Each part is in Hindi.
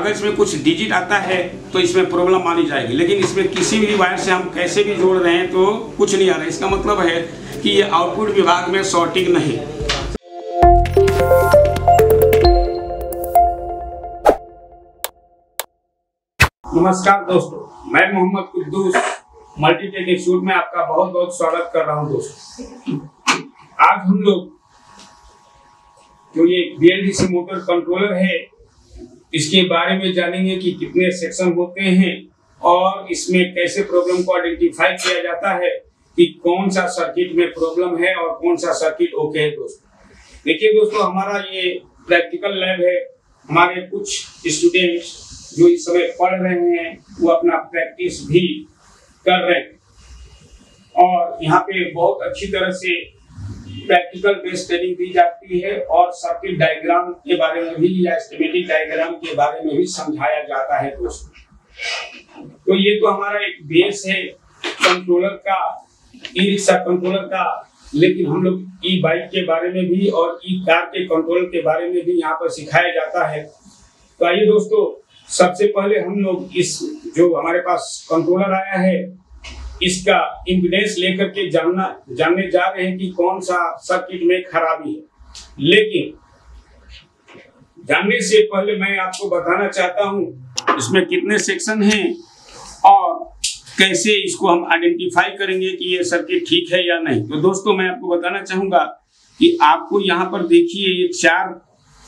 अगर इसमें कुछ डिजिट आता है तो इसमें प्रॉब्लम मानी जाएगी। लेकिन इसमें किसी भी वायर से हम कैसे भी जोड़ रहे हैं तो कुछ नहीं आ रहा इसका मतलब है कि ये आउटपुट विभाग में शॉर्टिंग नहीं। नमस्कार दोस्तों, मैं Mohammad Quddus multi tech institute में आपका बहुत बहुत स्वागत कर रहा हूँ दोस्तों। आज हम लोग, जो ये बीएलडीसी मोटर कंट्रोलर है इसके बारे में जानेंगे कि कितने सेक्शन होते हैं और इसमें कैसे प्रॉब्लम को आइडेंटिफाई किया जाता है कि कौन सा सर्किट में प्रॉब्लम है और कौन सा सर्किट ओके है दोस्तों। देखिए दोस्तों, हमारा ये प्रैक्टिकल लैब है। हमारे कुछ स्टूडेंट्स जो इस समय पढ़ रहे हैं, वो अपना प्रैक्टिस भी कर रहे हैं। और यहाँ पे बहुत अच्छी तरह से प्रैक्टिकल बेस्ड ट्रेनिंग दी जाती है और सर्किट डायग्राम के बारे में भी या एस्टिमेटिक डायग्राम के बारे में भी समझाया जाता है दोस्तों। तो ये तो हमारा एक बेस है कंट्रोलर का ई रिक्शा कंट्रोलर का, लेकिन हम लोग ई बाइक के बारे में भी और ई कार के कंट्रोलर के बारे में भी यहाँ पर सिखाया जाता है। तो आइए दोस्तों, सबसे पहले हम लोग इस जो हमारे पास कंट्रोलर आया है इसका इम्पिडेंस लेकर के जानना, जानने जा रहे हैं कि कौन सा सर्किट में खराबी है। लेकिन, जानने से पहले मैं आपको बताना चाहता हूँ, इसमें कितने सेक्शन हैं और कैसे इसको हम आइडेंटिफाई करेंगे कि ये सर्किट ठीक है या नहीं। तो दोस्तों, मैं आपको बताना चाहूँगा कि आपको यहाँ पर देखिए, ये चार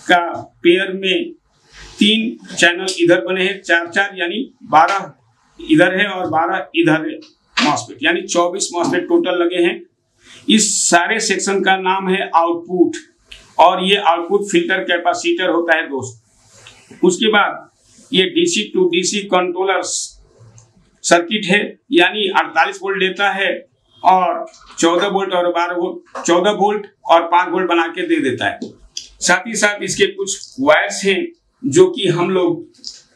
का पेयर में तीन चैनल इधर बने हैं चार चार यानी बारह इधर है और बारह इधर है। मॉस्फेट यानी चौबीस मॉस्फेट टोटल लगे हैं। इस सारे सेक्शन का नाम है आउटपुट और ये आउटपुट फ़िल्टर कैपेसिटर होता है दोस्त। उसके बाद ये DC to DC controllers circuit है, यानी 48 वोल्ट देता है और 14 वोल्ट और 12 वोल्ट 14 वोल्ट और 5 वोल्ट बना के दे देता है। साथ ही साथ इसके कुछ वायर्स हैं जो कि हम लोग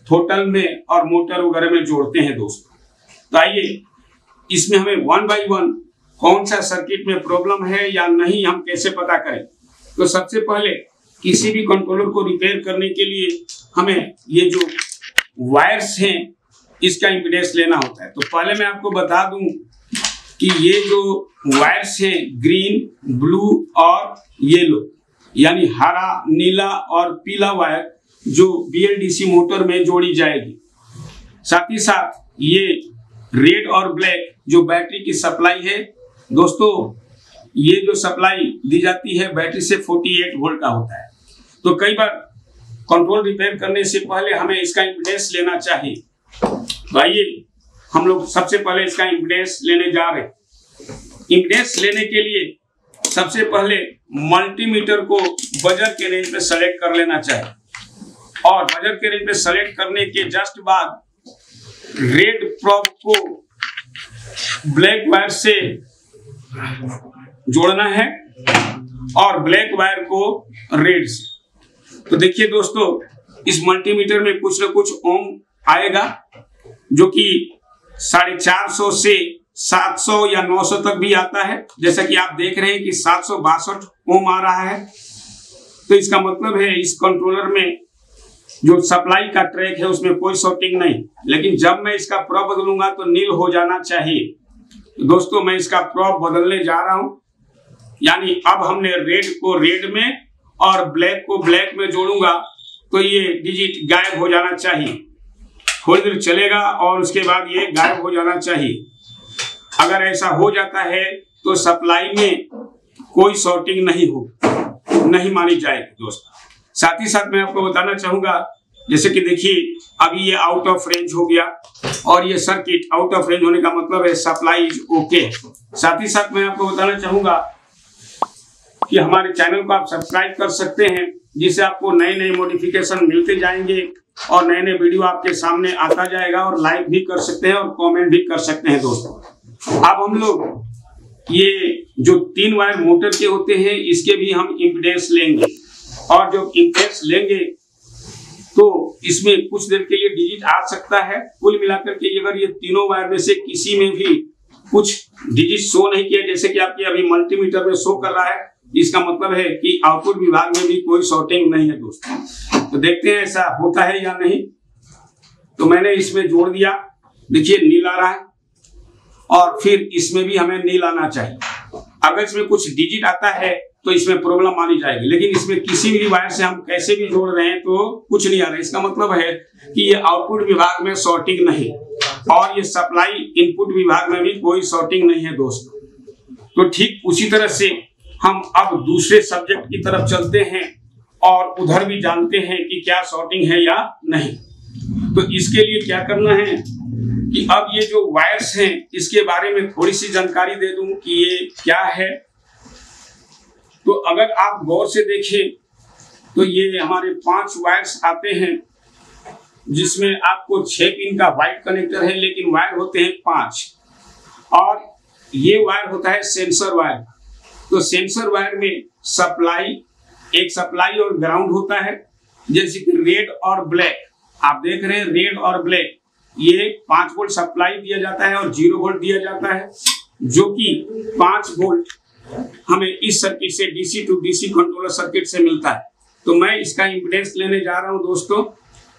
होटल में और मोटर वगैरह में जोड़ते हैं दोस्तों। तो आइए इसमें हमें वन बाई वन कौन सा सर्किट में प्रॉब्लम है या नहीं, हम कैसे पता करें? तो सबसे पहले किसी भी कंट्रोलर को रिपेयर करने के लिए हमें ये जो वायर्स हैं, इसका इम्पिडेंस लेना होता है। तो पहले मैं आपको बता दूँ कि ये जो वायर्स हैं ग्रीन ब्लू और येलो यानी हरा, नीला और पीला वायर जो बीएलडीसी मोटर में जोड़ी जाएगी। साथ ही साथ ये रेड और ब्लैक जो बैटरी की सप्लाई है। दोस्तों, ये जो सप्लाई दी जाती है, बैटरी से 48 वोल्ट का होता है। तो कई बार कंट्रोल रिपेयर करने से पहले हमें इसका इम्पिडेंस लेना चाहिए। तो आइए, हम लोग सबसे पहले इसका इम्पिडेंस लेने जा रहे इम्पिडेंस लेने के लिए सबसे पहले मल्टीमीटर को बजर के रेंज पे सेलेक्ट कर लेना चाहिए। और बजर के रेंज पे सेलेक्ट करने के जस्ट बाद रेड प्रॉब को ब्लैक वायर से जोड़ना है और ब्लैक वायर को रेड से। तो देखिए दोस्तों, इस मल्टीमीटर में कुछ ना कुछ ओम आएगा, जो कि साढ़े चार सौ से सात सौ या नौ सौ तक भी आता है। जैसा कि आप देख रहे हैं कि सात सौ बासठ ओम आ रहा है। तो इसका मतलब है इस कंट्रोलर में जो सप्लाई का ट्रैक है, उसमें कोई शॉर्टिंग नहीं। लेकिन जब मैं इसका प्रॉप बदलूँगा तो नील हो जाना चाहिए। दोस्तों, मैं इसका प्रॉप बदलने जा रहा हूँ। यानी अब हमने रेड को रेड में और ब्लैक को ब्लैक में जोड़ूँगा तो ये डिजिट गायब हो जाना चाहिए। थोड़ी देर चलेगा और उसके बाद ये गायब हो जाना चाहिए। अगर ऐसा हो जाता है तो सप्लाई में कोई शॉर्टिंग नहीं हो, नहीं मानी जाएगी, दोस्तों। साथ ही साथ मैं आपको बताना चाहूँगा, जैसे कि देखिए, अभी ये आउट ऑफ़ रेंज हो गया और ये सर्किट आउट ऑफ़ रेंज होने का मतलब है सप्लाई इज़ ओके साथ ही साथ मैं आपको बताना चाहूँगा कि हमारे चैनल को आप सब्सक्राइब कर सकते हैं, जिससे आपको नए नए मॉडिफिकेशन मिलते जाएँगे और नए नए वीडियो आपके सामने आता जाएगा और लाइक भी कर सकते हैं और कमेंट भी कर सकते हैं दोस्तों। अब हम लोग ये जो तीन वायर मोटर के होते हैं, इसके भी हम इम्पिडेंस लेंगे। और जो इम्पेक्स लेंगे तो इसमें कुछ देर के लिए डिजिट आ सकता है। कुल मिलाकर के अगर ये तीनों वायर में से किसी में भी कुछ डिजिट शो नहीं किया, जैसे कि आपके अभी मल्टीमीटर में शो कर रहा है, इसका मतलब है कि आउटपुट विभाग में भी कोई शॉर्टिंग नहीं है दोस्तों। तो देखते हैं ऐसा होता है या नहीं। तो मैंने इसमें जोड़ दिया। देखिए, नील आ रहा है। और फिर इसमें भी हमें नील आना चाहिए। अगर इसमें कुछ डिजिट आता है तो इसमें प्रॉब्लम मानी जाएगी लेकिन इसमें किसी भी वायर से हम कैसे भी जोड़ रहे हैं तो कुछ नहीं आ रहा इसका मतलब है कि ये आउटपुट विभाग में शॉर्टिंग नहीं। और ये सप्लाई इनपुट विभाग में भी कोई शॉर्टिंग नहीं है दोस्तों। तो ठीक उसी तरह से हम अब दूसरे सब्जेक्ट की तरफ़ चलते हैं और उधर भी जानते हैं कि क्या शॉर्टिंग है या नहीं। तो इसके लिए क्या करना है कि अब ये जो वायर्स हैं, इसके बारे में थोड़ी सी जानकारी दे दूँ कि ये क्या है तो अगर आप गौर से देखें तो ये हमारे पाँच वायर्स आते हैं, जिसमें आपको छह पिन का व्हाइट कनेक्टर है, लेकिन वायर होते हैं पाँच। और ये वायर होता है सेंसर वायर। तो सेंसर वायर में सप्लाई, एक सप्लाई और ग्राउंड होता है, जैसे कि रेड और ब्लैक। आप देख रहे हैं रेड और ब्लैक। ये पाँच वोल्ट सप्लाई दिया जाता है और ज़ीरो वोल्ट दिया जाता है, जो कि पाँच वोल्ट हमें इस सर्किट से DC to DC controller circuit से मिलता है। तो मैं इसका इम्पिडेंस लेने जा रहा हूँ दोस्तों।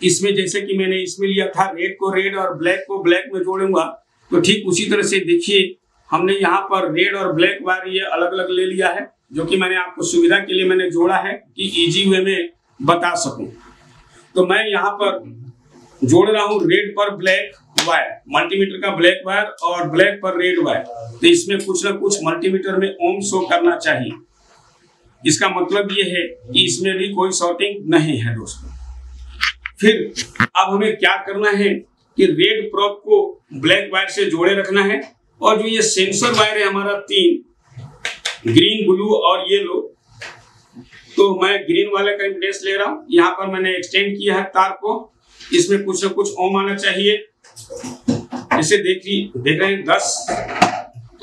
इसमें जैसे कि मैंने इसमें लिया था रेड को रेड और ब्लैक को ब्लैक में जोड़ूँगा। तो ठीक उसी तरह से देखिए, हमने यहाँ पर रेड और ब्लैक वायर ये अलग अलग ले लिया है, जो कि मैंने आपको सुविधा के लिए मैंने जोड़ा है कि इजी वे में बता सकूँ। तो मैं यहाँ पर जोड़ रहा हूँ रेड पर ब्लैक वायर मल्टीमीटर का ब्लैक वायर और ब्लैक पर रेड वायर तो इसमें कुछ ना कुछ मल्टीमीटर में ओम शो करना चाहिए। इसका मतलब ये है कि इसमें भी कोई शॉर्टिंग नहीं है दोस्तों। फिर अब हमें क्या करना है कि रेड प्रॉप को ब्लैक वायर से जोड़े रखना है और जो ये सेंसर वायर है हमारा तीन ग्रीन ब्लू और येलो तो मैं ग्रीन वाले का इम्पेडेंस ले रहा हूँ। यहाँ पर मैंने एक्सटेंड किया है तार को। इसमें कुछ ना कुछ ओम आना चाहिए। इसे देखिए, देख रहे हैं, दस,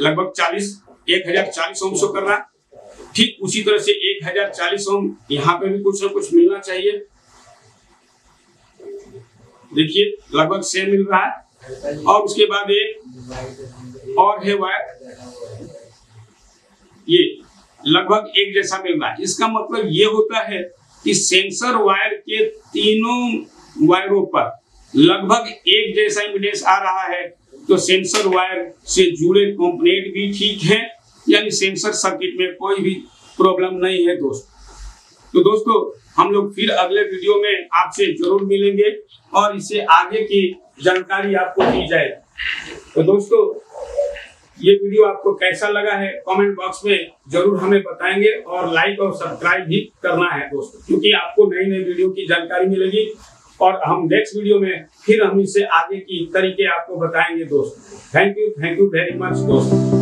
लगभग चालीस, एक हज़ार चालीस ओम शो कर रहा ठीक उसी तरह से एक हज़ार चालीस ओम यहाँ पे भी कुछ ना कुछ मिलना चाहिए। देखिए, लगभग सेम मिल रहा है। और उसके बाद एक और है वायर। ये लगभग एक जैसा मिल रहा है। इसका मतलब ये होता है कि सेंसर वायर के तीनों वायरों पर लगभग एक जैसा इम्पिडेंस आ रहा है तो सेंसर वायर से जुड़े कंपोनेंट भी ठीक है, यानी सेंसर सर्किट में कोई भी प्रॉब्लम नहीं है दोस्तों। तो दोस्तों, हम लोग फिर अगले वीडियो में आपसे ज़रूर मिलेंगे और इससे आगे की जानकारी आपको दी जाए। तो दोस्तों, ये वीडियो आपको कैसा लगा है कमेंट बॉक्स में ज़रूर हमें बताएँगे और लाइक और सब्सक्राइब भी करना है दोस्तों, क्योंकि आपको नई नई वीडियो की जानकारी मिलेगी। और हम नेक्स्ट वीडियो में फिर हम इसे आगे की तरीके आपको बताएँगे दोस्त। Thank you thank you very much दोस्तों।